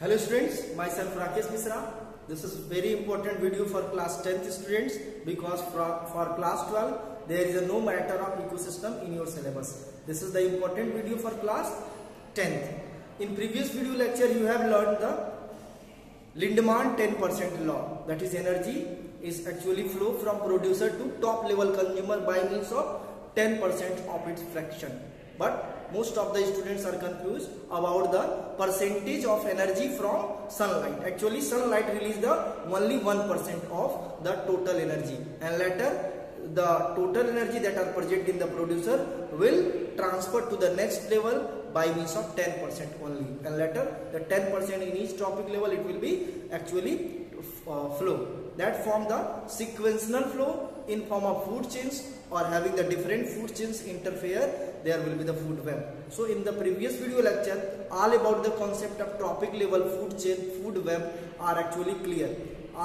Hello students, myself Rakesh Misra. This is very important video for class 10th students because for, for class 12 there is a no matter of ecosystem in your syllabus. This is the important video for class 10th. In previous video lecture you have learned the Lindemann 10% law that is energy is actually flow from producer to top level consumer by means of 10% of its fraction. But most of the students are confused about the percentage of energy from sunlight actually sunlight releases the only 1% of the total energy and later the total energy that are projected in the producer will transfer to the next level by means of 10% only and later the 10% in each topic level it will be actually uh, flow that form the sequential flow in form of food chains or having the different food chains interfere there will be the food web so in the previous video lecture all about the concept of tropic level food chain food web are actually clear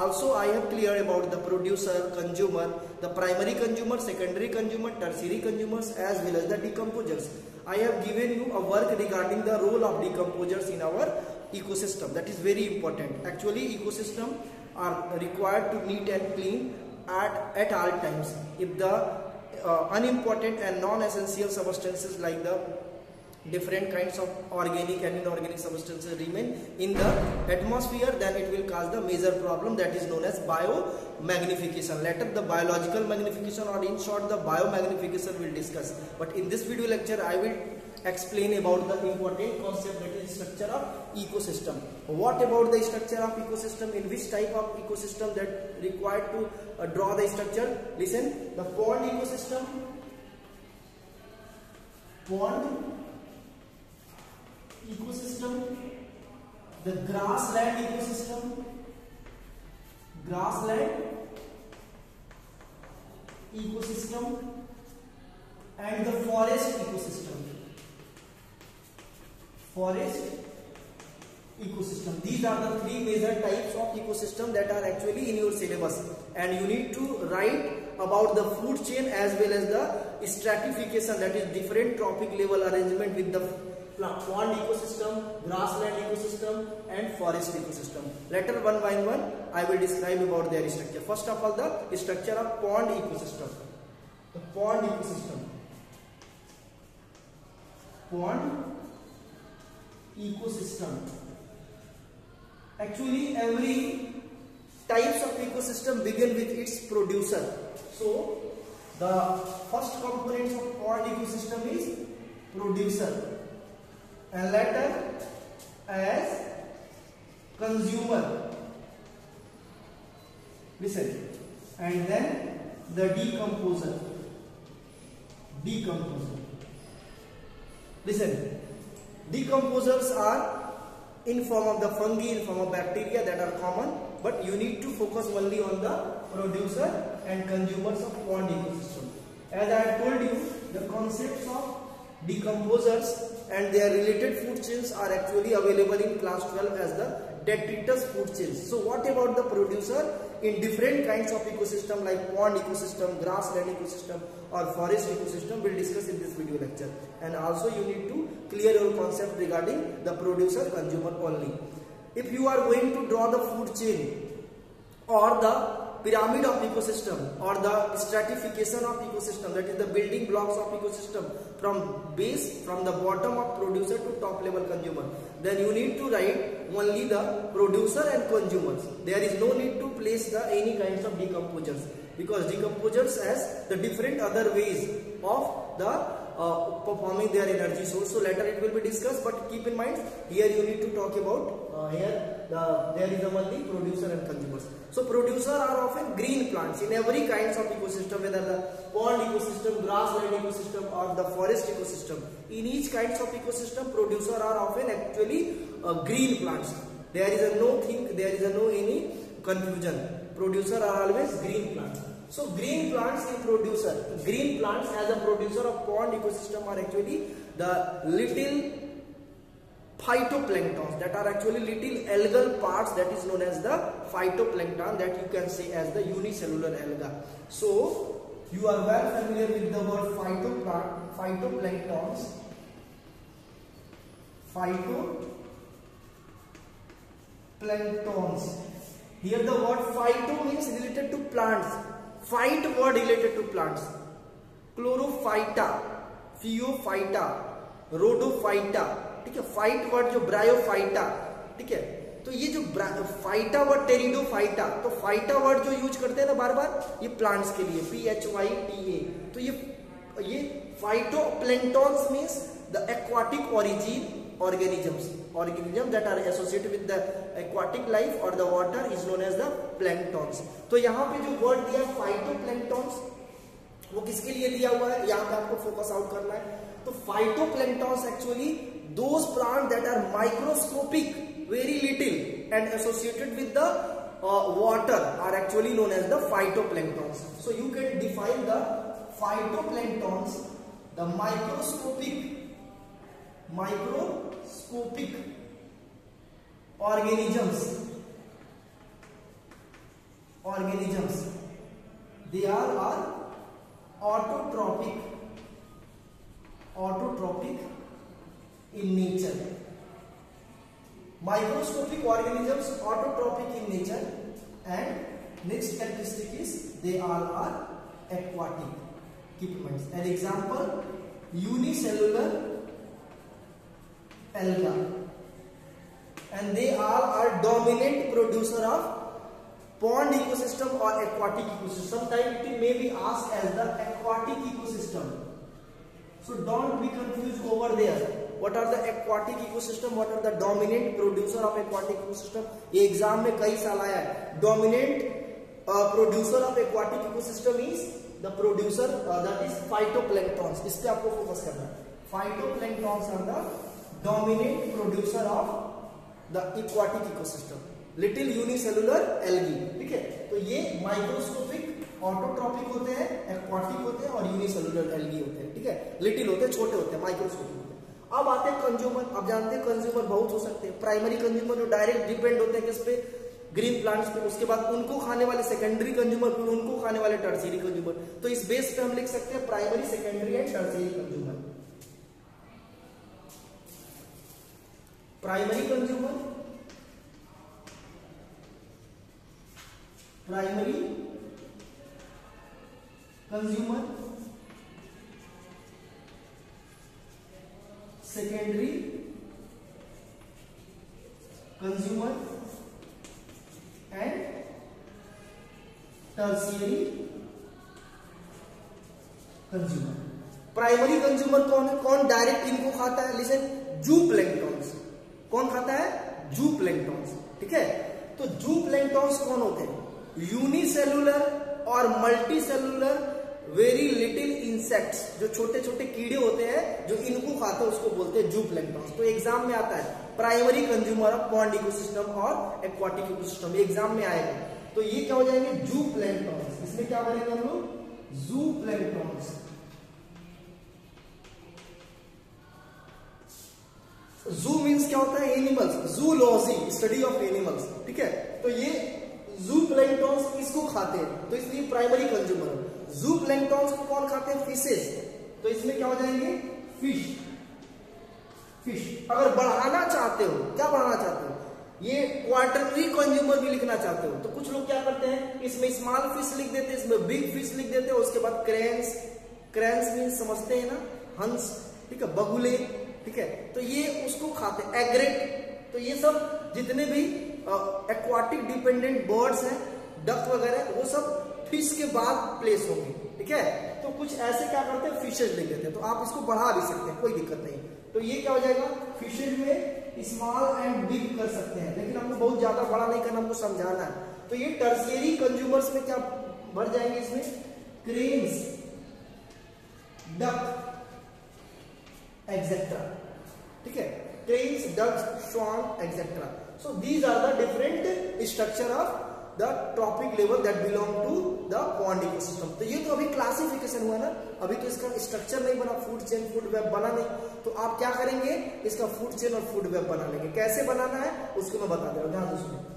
also i have clear about the producer consumer the primary consumer secondary consumer tertiary consumers as well as the decomposers i have given you a work regarding the role of decomposers in our ecosystem that is very important actually ecosystem are required to neat and clean at, at all times if the uh, unimportant and non-essential substances like the different kinds of organic and inorganic substances remain in the atmosphere then it will cause the major problem that is known as biomagnification later the biological magnification or in short the biomagnification will discuss but in this video lecture i will explain about the important concept that is structure of ecosystem. What about the structure of ecosystem? In which type of ecosystem that required to uh, draw the structure? Listen, the pond ecosystem, pond ecosystem, the grassland ecosystem, grassland ecosystem and the forest ecosystem forest ecosystem these are the three major types of ecosystem that are actually in your syllabus and you need to write about the food chain as well as the stratification that is different tropic level arrangement with the pond ecosystem, grassland ecosystem and forest ecosystem. Later one by one I will describe about their structure. First of all the structure of pond ecosystem. The pond ecosystem. Pond ecosystem. Actually, every types of ecosystem begin with its producer. So, the first component of all ecosystem is producer and later as consumer. Listen. And then the decomposer. Decomposer. Listen. Decomposers are in form of the fungi, in form of bacteria that are common, but you need to focus only on the producer and consumers of pond ecosystem. As I have told you, the concepts of decomposers and their related food chains are actually available in class 12 as the detritus food chains. So what about the producer in different kinds of ecosystem like pond ecosystem, grassland ecosystem or forest ecosystem we'll discuss in this video lecture. And also you need to clear your concept regarding the producer consumer only. If you are going to draw the food chain or the pyramid of ecosystem or the stratification of ecosystem that is the building blocks of ecosystem from base from the bottom of producer to top level consumer then you need to write only the producer and consumers there is no need to place the any kinds of decomposers because decomposers as the different other ways of the uh, performing their energy source. So later it will be discussed. But keep in mind here you need to talk about uh, here the, there is only producer and consumers. So producer are often green plants in every kinds of ecosystem, whether the pond ecosystem, grassland ecosystem, or the forest ecosystem. In each kinds of ecosystem, producer are often actually uh, green plants. There is a no think, there is a no any confusion. Producer are always green plants. So green plants in producer, green plants as a producer of pond ecosystem are actually the little phytoplanktons that are actually little algal parts that is known as the phytoplankton that you can say as the unicellular alga. So you are well familiar with the word phytoplan phytoplanktons. Phytoplanktons. Here the word phyto means related to plants phyte word related to plants chlorophyta phaeophyta rhodophyta ठीक है phyte word जो bryophyta ठीक है तो ये जो phyta word pteridophyta तो phyta word जो यूज करते हैं ना बार बार ये प्लांट्स के लिए P H Y T A तो ये ये phyto planktons means the aquatic origin organisms organism that are associated with the aquatic life और the water is known as the planktons तो यहाँ पे जो वर्ड दिया है फाइटोप्लैंगटॉन्स वो किसके लिए दिया हुआ है यहाँ पे आपको फोकस आउट करना है तो phytoplanktons actually those plant that are microscopic very little and associated with the water are actually known as the phytoplanktons so you can define the phytoplanktons the microscopic microscopic organisms. They all are autotrophic in nature. Microscopic organisms autotrophic in nature, and next characteristic is they all are aquatic. Keep in mind. An example, unicellular alga and they all are dominant producer of pond ecosystem or aquatic ecosystem sometimes it may be asked as the aquatic ecosystem so don't be confused over there what are the aquatic ecosystem what are the dominant producer of aquatic ecosystem ye exam mein kai saal aaya hai dominant uh, producer of aquatic ecosystem is the producer uh, that is phytoplankton iske aapko focus karna hai phytoplanktons are the dominant producer of the aquatic ecosystem little unicellular algae ठीक है तो ये microscopic autotrophic होते हैं aquatic होते हैं और unicellular algae होते हैं ठीक है लिटिल होते हैं छोटे होते हैं माइक्रोस्कोपिक होते हैं अब आते हैं कंज्यूमर अब जानते हैं कंज्यूमर बहुत हो सकते हैं प्राइमरी कंज्यूमर जो डायरेक्ट डिपेंड होते हैं किस पे ग्रीन प्लांट्स पे उसके बाद उनको खाने वाले सेकेंडरी कंज्यूमर फिर उनको खाने वाले टर्सरी कंज्यूमर तो इस बेस पे हम लिख सकते हैं primary secondary and tertiary consumer primary consumer primary consumer secondary consumer and tertiary consumer primary consumer कौन है कौन डायरेक्ट इनको खाता है लिसन जू प्लैंक्टॉन कौन खाता है जू ठीक है तो जू प्लैंक्टॉन्स कौन होते हैं यूनिसेलुलर और सेलुलर वेरी लिटिल इंसेक्ट्स जो छोटे छोटे कीड़े होते हैं जो इनको खाते हैं उसको बोलते हैं जू प्लैंक्टॉन्स तो एग्जाम में आता है primary consumer of pond ecosystem और एक्वाटिक इकोसिस्टम एग्जाम में आएगा तो ये क्या हो जाएंगे जू प्लैंक्टॉन्स इसमें क्या बनेगा हम लोग जू प्लैंक्टॉन्स जू मीन्स क्या होता है animals zoology study of animals ठीक है तो ये जू प्लैंकटॉन्स इसको खाते हैं तो इसलिए प्राइमरी कंज्यूमर जू प्लैंकटॉन्स को कौन खाते हैं फिशेज तो इसमें क्या हो जाएंगे फिश फिश अगर बढ़ाना चाहते हो क्या बढ़ाना चाहते हो ये क्वार्टरली कंज्यूमर भी लिखना चाहते हो तो कुछ लोग क्या करते हैं इसमें स्मॉल फिश लिख देते हैं इसमें बिग फिश लिख देते हैं उसके बाद क्रेन्स क्रेन्स मीन समझते हैं ना हंस ठीक है बगुले ठीक है तो ये उसको खाते एग्रेट तो ये सब जितने भी एक्वाटिक डिपेंडेंट बर्ड्स हैं डक वगैरह वो सब फिश के बाद प्लेस होंगे ठीक है तो कुछ ऐसे क्या करते हैं फिशेज लेते हैं तो आप इसको बढ़ा भी सकते हैं कोई दिक्कत नहीं तो ये क्या हो जाएगा फिशेज में स्मॉल एंड बिग कर सकते हैं लेकिन हमको बहुत ज्यादा बड़ा नहीं करना हमको समझाना है तो ये टर्सियरी कंज्यूमर्स में क्या भर जाएंगे इसमें क्रीम्स डक एक्सेट्रा ठीक है cranes ducks etcetera so these are the different structure of the trophic level that belong to the pond ecosystem तो ये तो अभी क्लासिफिकेशन हुआ ना अभी तो इसका स्ट्रक्चर नहीं बना फूड चेन फूड वेब बना नहीं तो आप क्या करेंगे इसका फूड चेन और फूड वेब बना लेंगे कैसे बनाना है उसको मैं बता दे रहा हूँ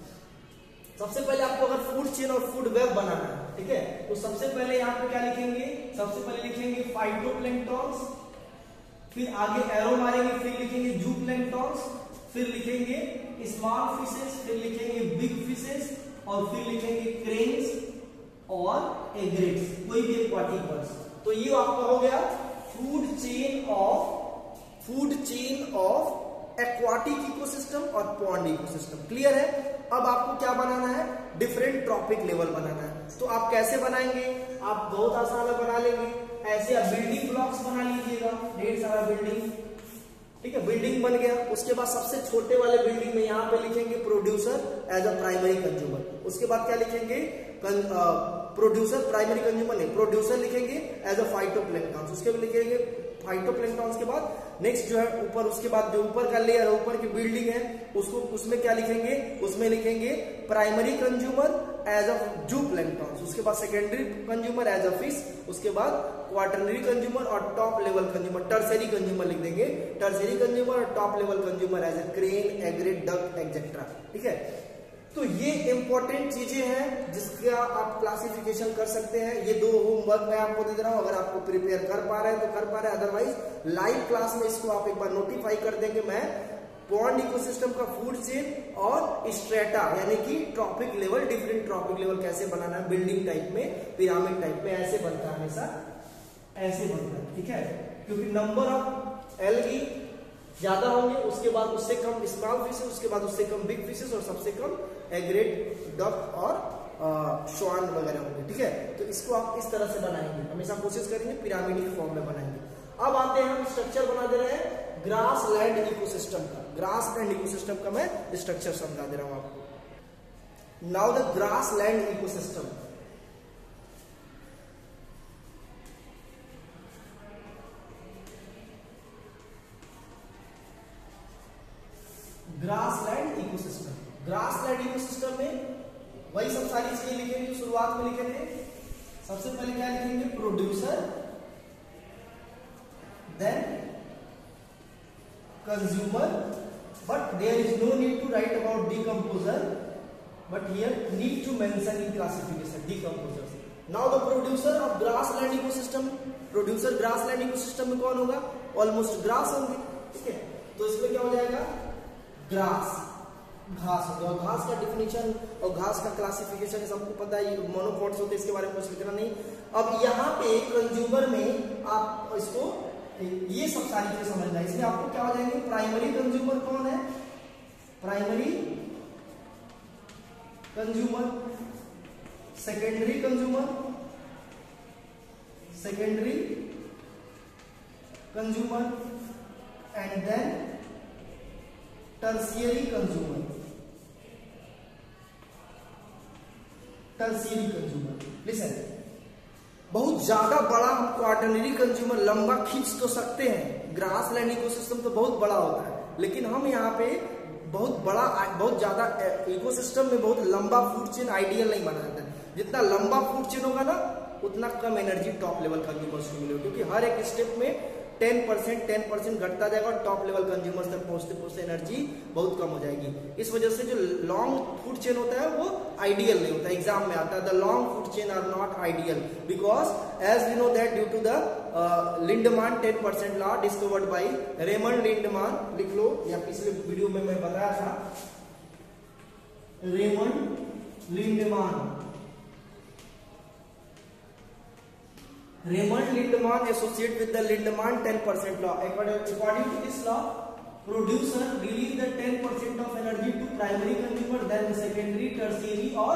सबसे पहले आपको अगर फूड चेन और फूड वेब बनाना है ठीक है तो सबसे पहले यहाँ पे क्या लिखेंगे सबसे पहले लिखेंगे फाइटोप्लैंटॉन्स फिर आगे एरो मारेंगे फिर लिखेंगे जू प्लैंक्टॉन्स फिर लिखेंगे स्मॉल फिशेस फिर लिखेंगे बिग फिशेस और फिर लिखेंगे क्रेन्स और एग्रेट्स कोई भी एक्वाटिक बर्ड्स तो ये आपका हो गया food chain of food chain of aquatic ecosystem और पॉन्ड इकोसिस्टम क्लियर है अब आपको क्या बनाना है डिफरेंट ट्रॉपिक लेवल बनाना है तो आप कैसे बनाएंगे आप बहुत आसान बना लेंगे ऐसे आप बिल्डिंग ब्लॉक्स बना लीजिएगा ढेर सारा बिल्डिंग ठीक है बिल्डिंग बन गया उसके बाद सबसे छोटे वाले बिल्डिंग में यहाँ पे लिखेंगे producer as a primary consumer उसके बाद क्या लिखेंगे प्रोड्यूसर प्राइमरी कंज्यूमर नहीं प्रोड्यूसर लिखेंगे एज अ फाइटो उसके भी लिखेंगे फाइटो के बाद नेक्स्ट जो है ऊपर उसके बाद जो ऊपर का लेयर है ऊपर की बिल्डिंग है उसको उसमें क्या लिखेंगे उसमें लिखेंगे प्राइमरी कंज्यूमर एज अ जू प्लैंगटॉन्स उसके बाद secondary consumer as a fish उसके बाद क्वार्टनरी कंज्यूमर और top level consumer tertiary consumer लिख देंगे टर्सरी कंज्यूमर और top level consumer as a crane egret duck etcetera ठीक है तो ये इंपॉर्टेंट चीजें हैं जिसका आप क्लासिफिकेशन कर सकते हैं ये दो होमवर्क मैं आपको दे रहा हूं अगर आपको प्रिपेयर कर पा रहे हैं तो कर पा रहे हैं अदरवाइज लाइव क्लास में इसको आप एक बार नोटिफाई कर देंगे मैं पॉन्ड इकोसिस्टम का फूड चेन और स्ट्रेटा यानी कि trophic level different trophic level कैसे बनाना है बिल्डिंग टाइप में पिरामिड टाइप में ऐसे बनता है हमेशा ऐसे बनता है ठीक है क्योंकि नंबर ऑफ एलगी ज्यादा होंगे उसके बाद उससे कम स्मॉल फिशेस उसके बाद उससे कम बिग फिशेस और सबसे कम एग्रेट डक और श्वान वगैरह होंगे ठीक है तो इसको आप इस तरह से बनाएंगे हमेशा कोशिश करेंगे पिरामिड के फॉर्म में बनाएंगे अब आते हैं हम स्ट्रक्चर बना दे रहे हैं ग्रास लैंड इकोसिस्टम का ग्रास लैंड इकोसिस्टम का मैं स्ट्रक्चर समझा दे रहा हूं आपको now the grass land ecosystem सबसे पहले क्या लिखेंगे producer then consumer but there is no need to write about decomposer but here need to mention in classification decomposer now the producer of grassland system producer grassland system में कौन होगा almost grass होंगे ठीक है तो इसमें क्या हो जाएगा ग्रास घास होते और घास का डिफिनेशन और घास का क्लासिफिकेशन सबको पता है मोनोकोट्स होते हैं इसके बारे में कुछ लिखना नहीं अब यहाँ पे कंज्यूमर में आप इसको ये सब सारी चीजें समझना है इसमें आपको क्या हो जाएंगे प्राइमरी कंज्यूमर कौन है primary consumer secondary consumer secondary consumer and then tertiary consumer tertiary consumer listen बहुत ज्यादा बड़ा हम क्वार्टनरी कंज्यूमर लंबा खींच तो सकते हैं ग्रास लैंड इकोसिस्टम तो बहुत बड़ा होता है लेकिन हम यहाँ पे बहुत बड़ा बहुत ज्यादा इकोसिस्टम में बहुत लंबा फूड चेन आइडियल नहीं माना जाता जितना लंबा फूड चेन होगा ना उतना कम एनर्जी टॉप लेवल का क्योंकि हर एक स्टेप में टेन परसेंट टेन परसेंट घटता जाएगा और टॉप लेवल कंज्यूमर्स तक पहुंचते पहुंचते एनर्जी बहुत कम हो जाएगी इस वजह से जो लॉन्ग फूड चेन होता है वो आइडियल नहीं होता एग्जाम में आता है the long food chain are not ideal because as you know that due to the Lindeman ten percent law discovered by Raymond Lindeman लिख लो या पिछले वीडियो में मैं बताया था Raymond Lindeman Raymond Lindemann associated with the Lindemann 10% law. According to this law, producer release the 10% of energy to primary consumer, then secondary, tertiary or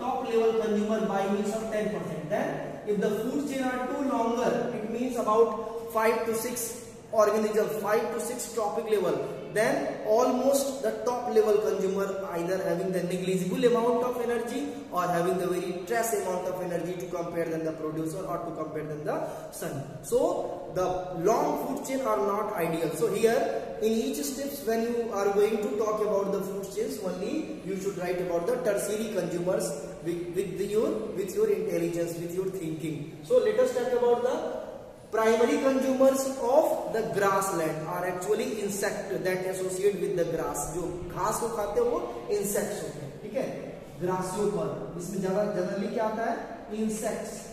top level consumer by means of 10%. Then if the food chain are too longer, it means about five to six organism 5 to 6 tropic level then almost the top level consumer either having the negligible amount of energy or having the very trace amount of energy to compare than the producer or to compare than the sun so the long food chain are not ideal so here in each steps when you are going to talk about the food chains only you should write about the tertiary consumers with, with your with your intelligence with your thinking so let us talk about the primary consumers of the grassland are actually insect that associate with the grass जो घास को खाते हैं वो insects होते हैं ठीक है ग्रासियोपर इसमें जनरली क्या आता है insects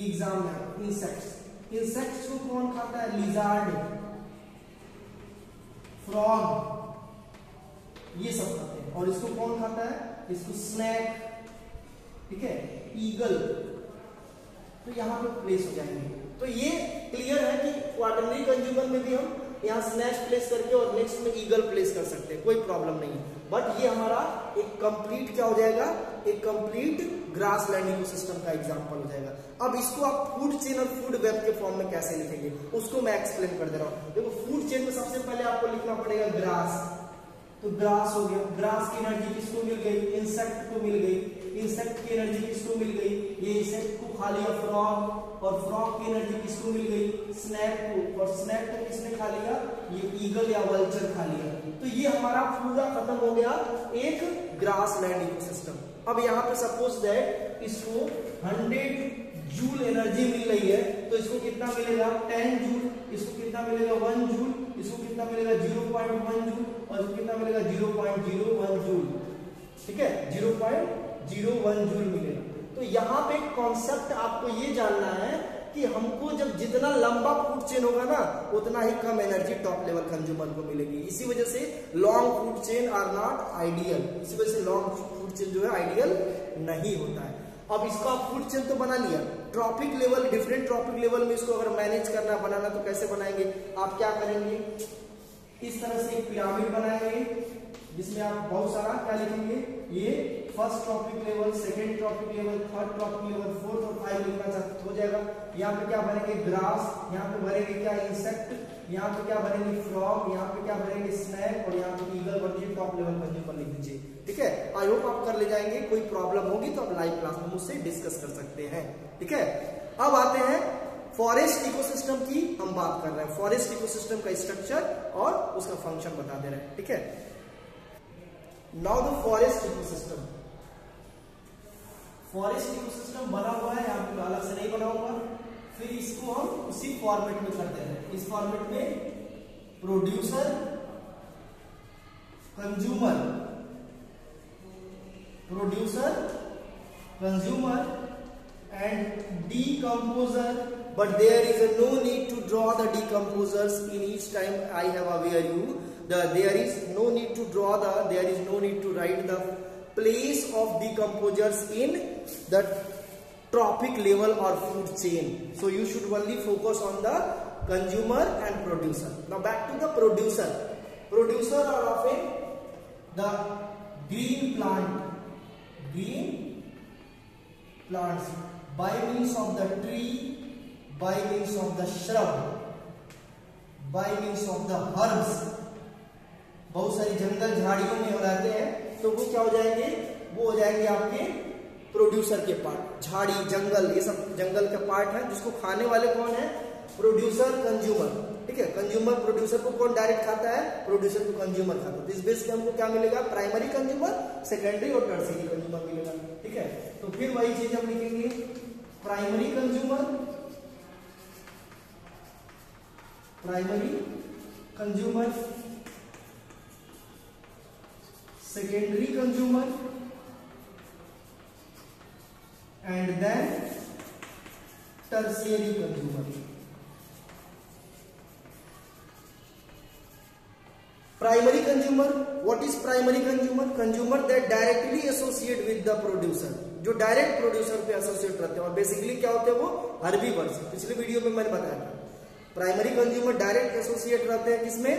एग्जाम में इंसेक्ट्स इंसेक्ट्स को कौन खाता है लिजार्ड फ्रॉग ये सब खाते हैं और इसको कौन खाता है इसको स्नैक ठीक है ईगल तो यहां पे प्लेस हो जाएंगे तो ये क्लियर है कि क्वार्टरली कंज्यूमर में भी हम यहाँ स्नैच प्लेस करके और नेक्स्ट में ईगल प्लेस कर सकते हैं कोई प्रॉब्लम नहीं है बट ये हमारा एक कंप्लीट क्या हो जाएगा एक कंप्लीट ग्रास लैंड सिस्टम का एग्जांपल हो जाएगा अब इसको आप फूड चेन और फूड वेब के फॉर्म में कैसे लिखेंगे उसको मैं एक्सप्लेन कर दे रहा हूँ देखो फूड चेन में सबसे पहले आपको लिखना पड़ेगा ग्रास तो ग्रास हो गया ग्रास की एनर्जी किसको मिल गई इंसेक्ट को मिल गई इंसेक्ट की एनर्जी किसको मिल गई ये इंसेक्ट को खा लिया फ्रॉग और फ्रॉग की एनर्जी किसको मिल गई स्नैक को और स्नैक को किसने खा लिया ये ईगल या वल्चर खा लिया तो ये हमारा पूरा खत्म हो गया एक ग्रास लैंड इकोसिस्टम अब यहाँ पे सपोज दैट इसको 100 जूल एनर्जी मिल रही है तो इसको कितना मिलेगा 10 जूल इसको कितना मिलेगा 1 जूल इसको कितना मिलेगा 0.1 जूल और इसको कितना मिलेगा 0.01 जूल ठीक है पॉइंट जीरो वन जूल मिलेगा तो यहाँ पे कॉन्सेप्ट आपको ये जानना है कि हमको जब जितना लंबा फूड चेन होगा ना उतना ही कम एनर्जी टॉप लेवल कंज्यूमर को मिलेगी इसी वजह से long food chain are not ideal इसी वजह से लॉन्ग फूड चेन जो है आइडियल नहीं होता है अब इसको आप फूड चेन तो बना लिया trophic level different trophic level में इसको अगर मैनेज करना बनाना तो कैसे बनाएंगे आप क्या करेंगे इस तरह से एक पिरामिड बनाएंगे जिसमें आप बहुत सारा क्या लिखेंगे ये first trophic level second trophic level third trophic level fourth और फाइव लेवल हो जाएगा यहाँ पे क्या बनेंगे ग्रास यहाँ पे बनेंगे क्या इंसेक्ट यहाँ पे क्या बनेंगे फ्रॉग यहाँ पे क्या बनेंगे स्नैक और यहाँ पे ईगल बनिए टॉप लेवल बनिए पर लिख दीजिए ठीक है आई होप आप कर ले जाएंगे कोई प्रॉब्लम होगी तो आप लाइव क्लास में मुझसे डिस्कस कर सकते हैं ठीक है अब आते हैं फॉरेस्ट इकोसिस्टम की हम बात कर रहे हैं फॉरेस्ट इकोसिस्टम का स्ट्रक्चर और उसका फंक्शन बता दे रहे हैं ठीक है now the forest ecosystem forest ecosystem बना हुआ है यहाँ पर अलग से नहीं बना हुआ फिर इसको हम उसी फॉर्मेट में करते हैं इस फॉर्मेट में producer consumer producer consumer and decomposer but there is a no need to draw the decomposers in each time I have aware you the there is no need to draw the there is no need to write the place of the composers in the trophic level or food chain so you should only focus on the consumer and producer now back to the producer producer are a the green plant green plants by means of the tree by means of the shrub by means of the herbs बहुत सारी जंगल झाड़ियों में हो रहते हैं तो वो क्या हो जाएंगे वो हो जाएंगे आपके प्रोड्यूसर के पार्ट झाड़ी जंगल ये सब जंगल का पार्ट है जिसको खाने वाले कौन है प्रोड्यूसर कंज्यूमर ठीक है कंज्यूमर प्रोड्यूसर को कौन डायरेक्ट खाता है प्रोड्यूसर को कंज्यूमर खाता है तो इस बेस पे हमको क्या मिलेगा प्राइमरी कंज्यूमर सेकेंडरी और टर्सरी कंज्यूमर मिलेगा ठीक है तो फिर वही चीज हम लिखेंगे primary consumer primary consumer secondary consumer and then tertiary consumer primary consumer what is primary consumer consumer that directly associate with the producer जो डायरेक्ट प्रोड्यूसर पे एसोसिएट रहते हैं और बेसिकली क्या होते हैं वो हर्बीवर्स पिछले वीडियो में मैंने बताया था प्राइमरी कंज्यूमर डायरेक्ट एसोसिएट रहते हैं किसमें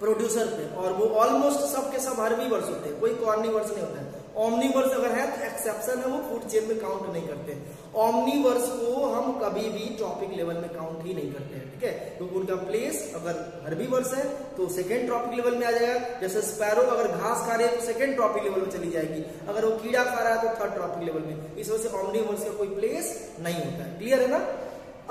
प्रोड्यूसर पे और वो ऑलमोस्ट सब के सब होते हैं कोई कॉर्निवर्स नहीं होता है ऑमनीवर्स अगर है तो एक्सेप्शन है वो फूड चेन में काउंट नहीं करते ऑमनीवर्स को हम कभी भी ट्रॉपिक लेवल में काउंट ही नहीं करते ठीक है तो उनका प्लेस अगर वर्ष है तो सेकेंड ट्रॉपिक लेवल में आ जाएगा जैसे स्पैरो अगर घास खा रहे हैं तो सेकेंड ट्रॉपिक लेवल में चली जाएगी अगर वो कीड़ा खा रहा है तो थर्ड ट्रॉपिक लेवल में इस वजह से ऑमनीवर्स का कोई प्लेस नहीं होता है क्लियर है ना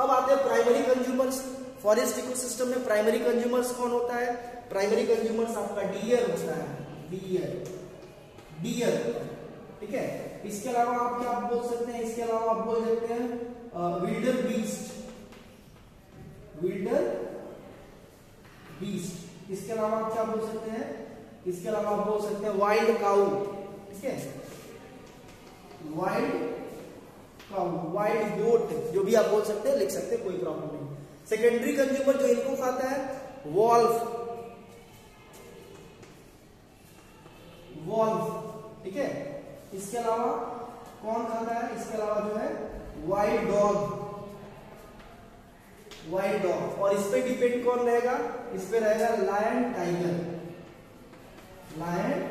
अब आते हैं प्राइमरी कंज्यूमर्स फॉरेस्ट इकोसिस्टम में प्राइमरी कंज्यूमर्स कौन होता है प्राइमरी कंज्यूमर्स आपका डियर होता है डियर डियर ठीक है इसके अलावा आप क्या बोल सकते हैं इसके अलावा आप बोल सकते हैं विल्डर बीस्ट विल्डर बीस्ट इसके अलावा आप क्या बोल सकते हैं इसके अलावा आप बोल सकते हैं वाइल्ड काउ ठीक है वाइल्ड काउ वाइल्ड गोट जो भी आप बोल सकते हैं लिख सकते हैं कोई प्रॉब्लम नहीं सेकेंडरी कंज्यूमर जो इनको खाता है वॉल्व वॉल्व ठीक है इसके अलावा कौन खाता है इसके अलावा जो है वाइट डॉग वाइट डॉग और इस पे डिपेंड कौन रहेगा इस पे रहेगा लायन टाइगर लायन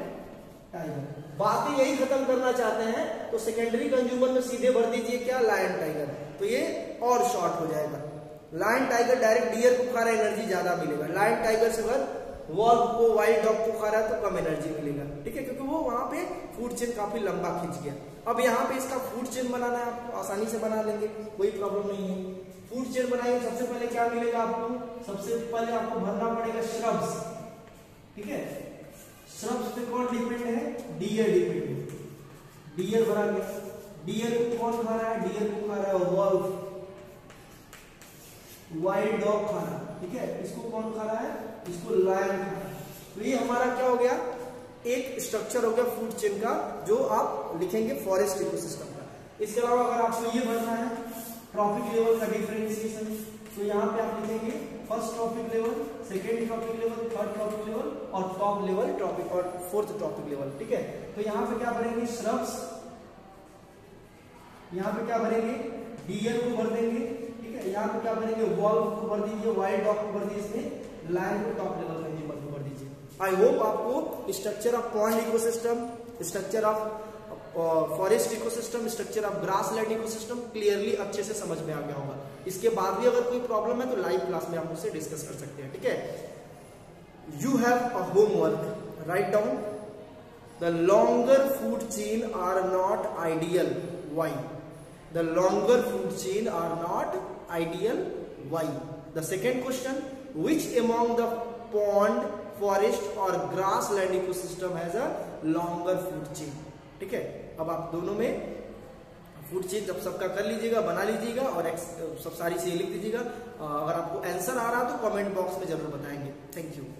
टाइगर बात यही खत्म करना चाहते हैं तो सेकेंडरी कंज्यूमर में सीधे भर दीजिए क्या लायन टाइगर तो ये और शॉर्ट हो जाएगा लाइन टाइगर डायरेक्ट डियर को खा रहा है एनर्जी ज्यादा मिलेगा लाइन टाइगर से अगर वॉल को वाइल्ड डॉग को खा रहा है तो कम एनर्जी मिलेगा ठीक है क्योंकि वो वहां पे फूड चेन काफी लंबा खींच गया अब यहाँ पे इसका फूड चेन बनाना है आपको आसानी से बना लेंगे कोई प्रॉब्लम नहीं है फूड चेन बनाइए सबसे पहले क्या मिलेगा आपको सबसे पहले आपको भरना पड़ेगा श्रब्स ठीक है श्रब्स पे कौन डिपेंड है डियर डिपेंड है डियर भरा गया डियर को कौन खा रहा है डियर को खा रहा है वॉल्फ वाइल्ड डॉग खाना ठीक है इसको कौन खा रहा है इसको लायन खा रहा है तो ये हमारा क्या हो गया एक स्ट्रक्चर हो गया फूड चेन का जो आप लिखेंगे फॉरेस्ट इकोसिस्टम का इसके अलावा अगर आपको ये भरना है ट्रॉपिक लेवल का डिफ्रेंसिएशन तो यहाँ पे आप लिखेंगे first trophic level second trophic level third trophic level और टॉप लेवल ट्रॉपिक और फोर्थ ट्रॉपिक लेवल ठीक है तो यहाँ पे क्या भरेंगे श्रब्स यहाँ पे क्या भरेंगे डीएल को भर देंगे है यहाँ पे क्या करेंगे वॉल को भर दीजिए वाइड डॉक को भर दीजिए इसमें लाइन को टॉप लेवल में निबल को भर दीजिए आई होप आपको structure of pond ecosystem structure of forest ecosystem structure of grassland ecosystem clearly अच्छे से समझ में आ गया होगा इसके बाद भी अगर कोई प्रॉब्लम है तो लाइव क्लास में आप उसे डिस्कस कर सकते हैं ठीक है you have a homework write down the longer food chain are not ideal why the longer food chain are not ideal Y. The second question, which among the pond, forest or grassland ecosystem has a longer food chain? ठीक है अब आप दोनों में फूड चेन जब सबका कर लीजिएगा बना लीजिएगा और सब सारी चीजें लिख दीजिएगा अगर आपको आंसर आ रहा है तो कमेंट बॉक्स में जरूर बताएंगे थैंक यू